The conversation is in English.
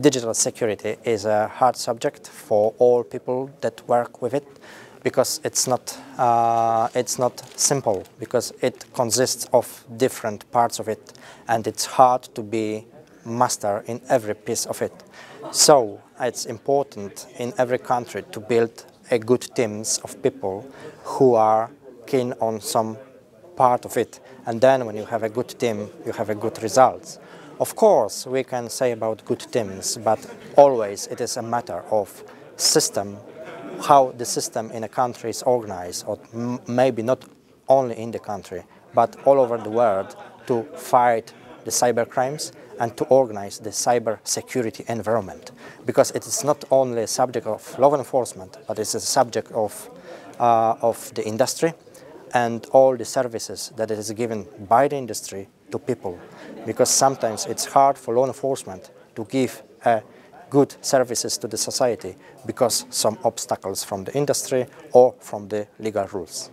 digital security is a hard subject for all people that work with it because it's not, uh, it's not simple because it consists of different parts of it and it's hard to be master in every piece of it. So it's important in every country to build a good teams of people who are keen on some part of it. And then when you have a good team, you have a good results. Of course, we can say about good teams, but always it is a matter of system, how the system in a country is organized, or maybe not only in the country, but all over the world to fight the cyber crimes and to organize the cyber security environment. Because it is not only a subject of law enforcement, but it's a subject of, uh, of the industry and all the services that is given by the industry to people. Because sometimes it's hard for law enforcement to give uh, good services to the society because some obstacles from the industry or from the legal rules.